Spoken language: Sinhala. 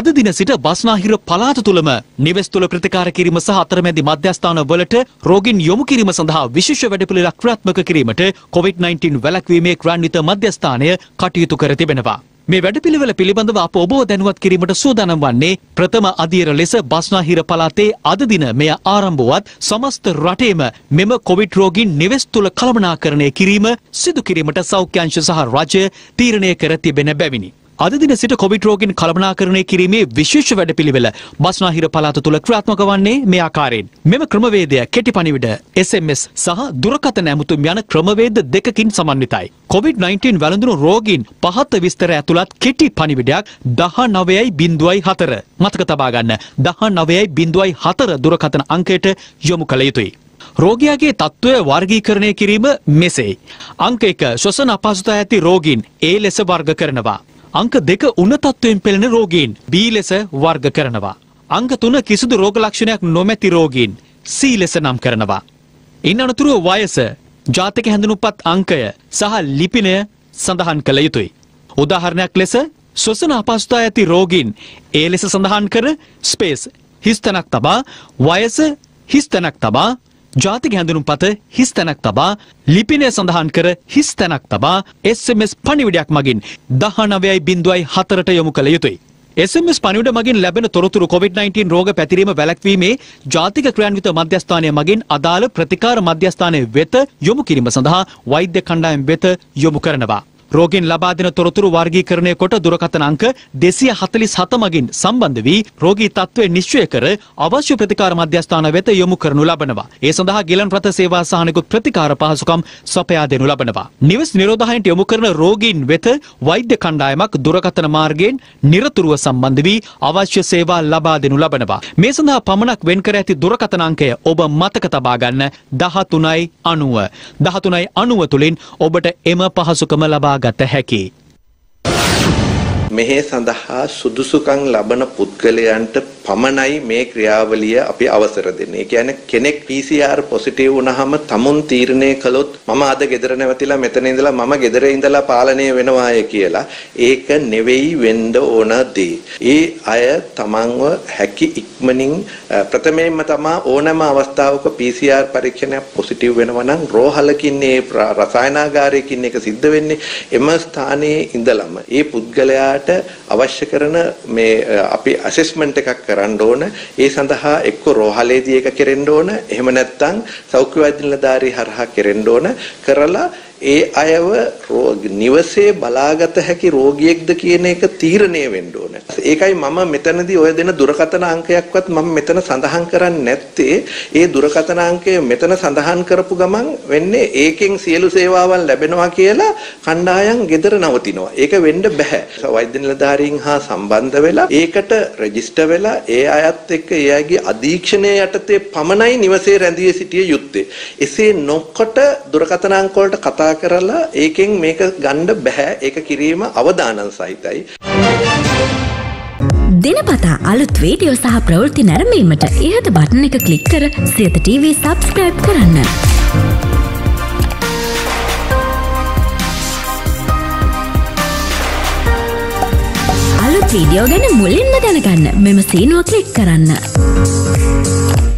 අද දින සිට බස්නාහිර පළාත තුළම නිවෙස් තුළ ප්‍රතිකාර කිරීම සහ අතරමැදි මධ්‍යස්ථාන වලට රෝගීන් යොමු කිරීම සඳහා විශේෂ වැඩපිළිවෙලක් ක්‍රියාත්මක කිරීමට COVID-19 වැළැක්වීමේ ක්‍රාන්විත මධ්‍යස්ථානය කටයුතු කර තිබෙනවා. මේ වැඩපිළිවෙල පිළිබඳව අප ඔබව දැනුවත් කිරීමට සූදානම් වන්නේ ප්‍රථම අධීර ලෙස බස්නාහිර පළාතේ අද දින මෙය ආරම්භවත් සමස්ත රටේම මෙම කොවිඩ් රෝගීන් නිවෙස් තුළ කළමනාකරණය කිරීම සිදු කිරීමට සෞඛ්‍ය අංශ සහ රජය තීරණය කර තිබෙන බැවිනි. අද දින සිට කොවිඩ් රෝගීන් කළමනාකරණය කිරීමේ විශේෂ වැඩපිළිවෙල බස්නාහිර පළාත තුළ ක්‍රියාත්මක වන්නේ මේ ආකාරයෙන්. මෙම ක්‍රමවේදය කෙටි පණිවිඩ SMS සහ දුරකථන ඇමුතුම් යන ක්‍රමවේද දෙකකින් සමන්විතයි. COVID-19 වැළඳුණු රෝගීන් පහත විස්තර ඇතුළත් කෙටි පණිවිඩයක් 19.04 මතක තබා ගන්න 19.04 දුරකථන අංකයට යොමු කළ යුතුයි. රෝගයාගේ තත්ත්වය වර්ගීකරණය කිරීම මෙසේ. අංක එක ශ්වසන අපහසුතා ඇති රෝගීන් ඒ ලෙස වර්ග කරනවා. අංක දෙක උණ තත්ත්වයෙන් පෙළෙන රෝගීන් B ලෙස වර්ග කරනවා. අංක තුන කිසිදු රෝග ලක්ෂණයක් නොමැති රෝගීන් C ලෙස නම් කරනවා. ඉන් අනතුරුව වයස ජාතික හැඳුනුපත් අංකය සහ ලිපිනය සඳහන් කළ යුතුයි. උදාහරණයක් ලෙස ශ්වසන අපහසුතා ඇති රෝගීන් ඒ ලෙස සඳහන් කර ස්පේස් හිස්තැනක් තබා වයස හිස්තැනක් තබා ජාතික හැඳුනුම්පත හිස් තැනක් තබා ලිපිනය සඳහන් කර හිස් තැනක් තබා SMS පණිවිඩයක් මගින් දහනවයයි බින්දුවයි හතරට යොමු කළ යුතුයි. SMS පණිවිඩ මගින් ලැබෙන තොරතුරු COVID-19 රෝග පැතිරීම වැළැක්වීමේ ජාතික ක්‍රියාන්විත මධ්‍යස්ථානය මගින් අදාළ ප්‍රතිකාර මධ්‍යස්ථානය වෙත යොමු කිරීම සඳහා වෛද්‍ය කණ්ඩායම් වෙත යොමු කරනවා. රෝගීන් ලබා දෙන තොරතුරු වර්ගීකරණය කොට දුරකථන අංක 247 මගින් සම්බන්ධ වී රෝගී තත්ත්වය නිශ්චය කර අවශ්‍ය ප්‍රතිකාර මධ්‍යස්ථාන වෙත යොමු කරනු ලබනවා. ඒ සඳහා ගිලන් රථ සේවා සහ නිකුත් ප්‍රතිකාර පහසුකම් සපයා දෙනු ලබනවා. නිවෙස් නිරෝධායනට යොමු කරන රෝගීන් වෙත වෛද්‍ය කණ්ඩායමක් දුරකථන මාර්ගයෙන් නිරතුරුව සම්බන්ධ වී අවශ්‍ය සේවා ලබා දෙනු ලබනවා. මේ සඳහා පමණක් වෙන් කර ඇති දුරකථන අංකය ඔබ මතක තබා ගන්න 13යි 90. 13යි 90 තුලින් ඔබට එම පහසුකම ලබා ගත හැකි. මෙහි සඳහා සුදුසුකම් ලබන පුද්ගලයන්ට පමණයි මේ ක්‍රියාවලිය අපි අවසර දෙන්නේ. ඒ කියන්නේ කෙනෙක් PCR පොසිටිව් වුණාම tamun තීරණය කළොත් මම අද ගෙදර නැවතිලා මෙතන ඉඳලා මම ගෙදර ඉඳලා පාලනය වෙනවාය කියලා ඒක නෙවෙයි වෙන්න ඕන දේ. ඒ අය තමන්ව හැකි ඉක්මනින් ප්‍රථමයෙන්ම තමා ඕනෑම අවස්ථාවක PCR පරීක්ෂණයක් පොසිටිව් වෙනවා නම් රෝහලකින් ඒ රසායනාගාරයකින් ඒක සිද්ධ වෙන්නේ එම ස්ථානයේ ඉඳලම ඒ පුද්ගලයාට අවශ්‍ය කරන මේ අපි ඇසෙස්මන්ට් එකක් කරන්න ඕන. ඒ සඳහා එක්ක රෝහලේදී ඒක කෙරෙන්න ඕන. එහෙම නැත්නම් සෞඛ්‍ය වෛද්‍ය නිලධාරී හරහා කෙරෙන්න ඕන. කරලා ඒ අයව නිවසේ බලාගත හැකි රෝගියෙක්ද කියන එක තීරණය වෙන්න ඕන. ඒකයි මම මෙතනදී ඔය දෙන දුරකථන අංකයක්වත් මම මෙතන සඳහන් කරන්නේ නැත්තේ. ඒ දුරකථන අංකය මෙතන සඳහන් කරපු ගමන් වෙන්නේ ඒකෙන් සියලු සේවාවන් ලැබෙනවා කියලා කණ්ඩායම් gedara නවතිනවා. ඒක වෙන්න බෑ. වෛද්‍ය නිලධාරීන් හා සම්බන්ධ වෙලා ඒකට රෙජිස්ටර් වෙලා ඒ අයත් එක්ක ඒ අයගේ අධීක්ෂණය යටතේ පමණයි නිවසේ රැඳී සිටිය යුත්තේ. එසේ නොකොට දුරකථන අංක වලට කතා කතා කරලා ඒකෙන් මේක ගන්න බෑ. ඒක කිරීම අවදානම් සහිතයි. දිනපතා අලුත් වීඩියෝ සහ ප්‍රවෘත්ති නැරඹීමට ඉහත බටන එක ක්ලික් කර සියත TV සබස්ක්‍රයිබ් කරන්න. අලුත් වීඩියෝ ගැන මුලින්ම දැනගන්න මෙම සීනුව ක්ලික් කරන්න.